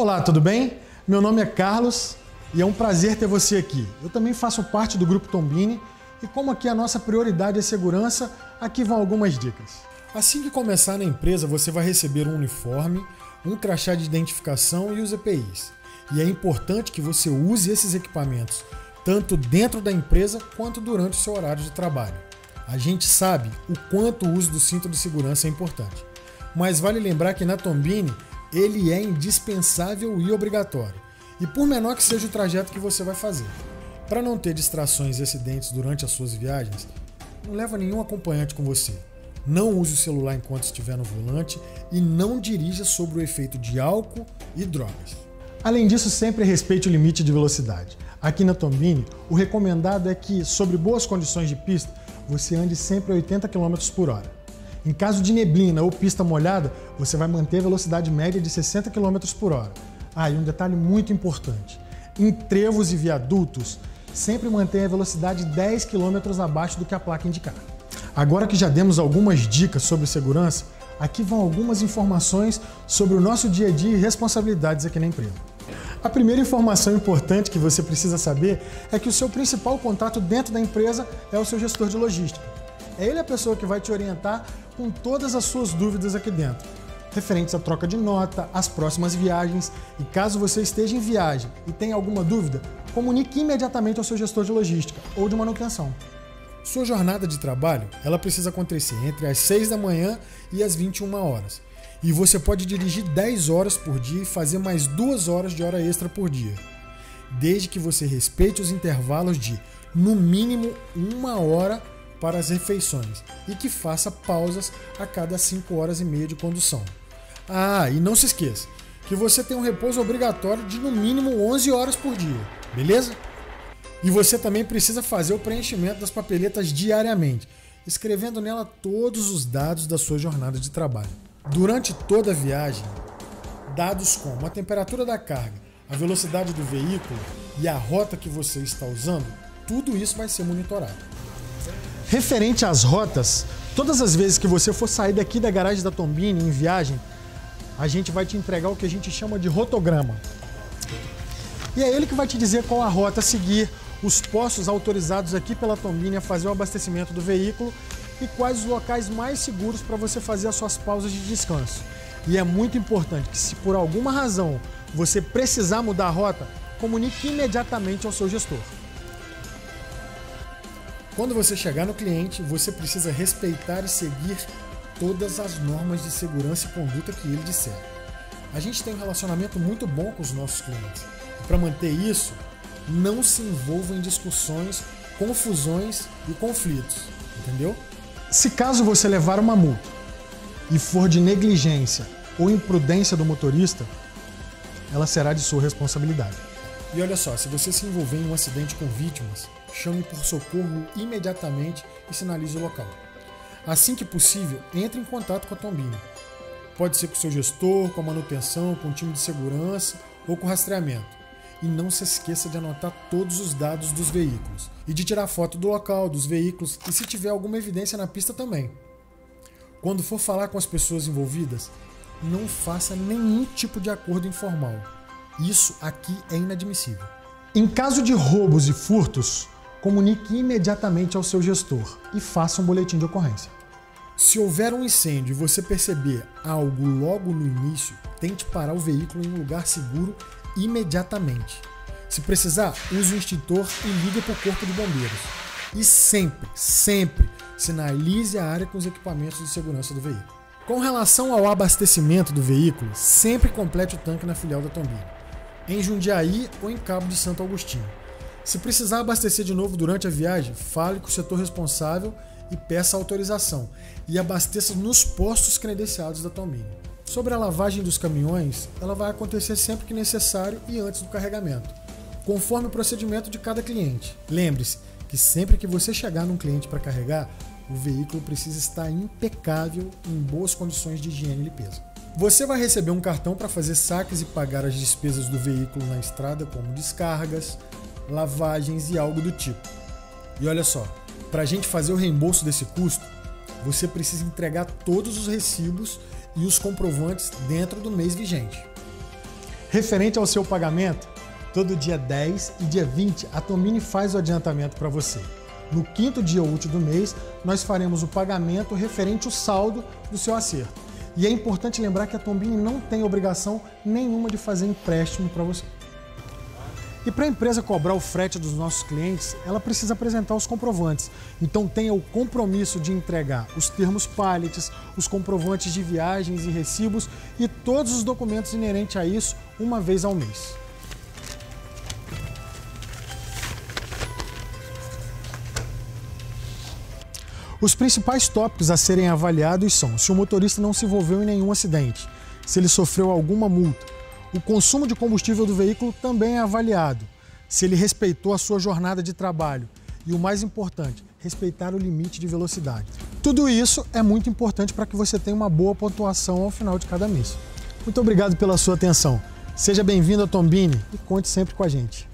Olá, tudo bem? Meu nome é Carlos e é um prazer ter você aqui. Eu também faço parte do Grupo Tombini e como aqui a nossa prioridade é segurança, aqui vão algumas dicas. Assim que começar na empresa, você vai receber um uniforme, um crachá de identificação e os EPIs. E é importante que você use esses equipamentos tanto dentro da empresa quanto durante o seu horário de trabalho. A gente sabe o quanto o uso do cinto de segurança é importante, mas vale lembrar que na Tombini ele é indispensável e obrigatório, e por menor que seja o trajeto que você vai fazer. Para não ter distrações e acidentes durante as suas viagens, não leva nenhum acompanhante com você. Não use o celular enquanto estiver no volante e não dirija sob o efeito de álcool e drogas. Além disso, sempre respeite o limite de velocidade. Aqui na Tombini, o recomendado é que, sobre boas condições de pista, você ande sempre a 80 km por hora. Em caso de neblina ou pista molhada, você vai manter a velocidade média de 60 km por hora. Ah, e um detalhe muito importante: em trevos e viadutos, sempre mantenha a velocidade 10 km abaixo do que a placa indicar. Agora que já demos algumas dicas sobre segurança, aqui vão algumas informações sobre o nosso dia a dia e responsabilidades aqui na empresa. A primeira informação importante que você precisa saber é que o seu principal contato dentro da empresa é o seu gestor de logística. É ele a pessoa que vai te orientar com todas as suas dúvidas aqui dentro, referentes à troca de nota, às próximas viagens. E caso você esteja em viagem e tenha alguma dúvida, comunique imediatamente ao seu gestor de logística ou de manutenção. Sua jornada de trabalho, ela precisa acontecer entre as 6 da manhã e as 21 horas. E você pode dirigir 10 horas por dia e fazer mais 2 horas de hora extra por dia. Desde que você respeite os intervalos de, no mínimo, uma hora para as refeições e que faça pausas a cada 5 horas e meia de condução. Ah, e não se esqueça que você tem um repouso obrigatório de no mínimo 11 horas por dia, beleza? E você também precisa fazer o preenchimento das papeletas diariamente, escrevendo nela todos os dados da sua jornada de trabalho. Durante toda a viagem, dados como a temperatura da carga, a velocidade do veículo e a rota que você está usando, tudo isso vai ser monitorado. Referente às rotas, todas as vezes que você for sair daqui da garagem da Tombini em viagem, a gente vai te entregar o que a gente chama de rotograma. E é ele que vai te dizer qual a rota a seguir, os postos autorizados aqui pela Tombini a fazer o abastecimento do veículo e quais os locais mais seguros para você fazer as suas pausas de descanso. E é muito importante que se por alguma razão você precisar mudar a rota, comunique imediatamente ao seu gestor. Quando você chegar no cliente, você precisa respeitar e seguir todas as normas de segurança e conduta que ele disser. A gente tem um relacionamento muito bom com os nossos clientes. E para manter isso, não se envolva em discussões, confusões e conflitos, entendeu? Se caso você levar uma multa e for de negligência ou imprudência do motorista, ela será de sua responsabilidade. E olha só, se você se envolver em um acidente com vítimas, chame por socorro imediatamente e sinalize o local. Assim que possível, entre em contato com a Tombini. Pode ser com seu gestor, com a manutenção, com o time de segurança ou com o rastreamento. E não se esqueça de anotar todos os dados dos veículos e de tirar foto do local, dos veículos e se tiver alguma evidência na pista também. Quando for falar com as pessoas envolvidas, não faça nenhum tipo de acordo informal. Isso aqui é inadmissível. Em caso de roubos e furtos, comunique imediatamente ao seu gestor e faça um boletim de ocorrência. Se houver um incêndio e você perceber algo logo no início, tente parar o veículo em um lugar seguro imediatamente. Se precisar, use o extintor e ligue para o corpo de bombeiros. E sempre, sempre sinalize a área com os equipamentos de segurança do veículo. Com relação ao abastecimento do veículo, sempre complete o tanque na filial da Tombini, em Jundiaí ou em Cabo de Santo Agostinho. Se precisar abastecer de novo durante a viagem, fale com o setor responsável e peça autorização e abasteça nos postos credenciados da Tombini. Sobre a lavagem dos caminhões, ela vai acontecer sempre que necessário e antes do carregamento, conforme o procedimento de cada cliente. Lembre-se que sempre que você chegar num cliente para carregar, o veículo precisa estar impecável em boas condições de higiene e limpeza. Você vai receber um cartão para fazer saques e pagar as despesas do veículo na estrada, como descargas, lavagens e algo do tipo. E olha só, para a gente fazer o reembolso desse custo, você precisa entregar todos os recibos e os comprovantes dentro do mês vigente. Referente ao seu pagamento, todo dia 10 e dia 20 a Tombini faz o adiantamento para você. No quinto dia útil do mês, nós faremos o pagamento referente ao saldo do seu acerto. E é importante lembrar que a Tombini não tem obrigação nenhuma de fazer empréstimo para você. E para a empresa cobrar o frete dos nossos clientes, ela precisa apresentar os comprovantes. Então tenha o compromisso de entregar os termos pallets, os comprovantes de viagens e recibos e todos os documentos inerentes a isso uma vez ao mês. Os principais tópicos a serem avaliados são se o motorista não se envolveu em nenhum acidente, se ele sofreu alguma multa. O consumo de combustível do veículo também é avaliado, se ele respeitou a sua jornada de trabalho e o mais importante, respeitar o limite de velocidade. Tudo isso é muito importante para que você tenha uma boa pontuação ao final de cada mês. Muito obrigado pela sua atenção. Seja bem-vindo a Tombini e conte sempre com a gente.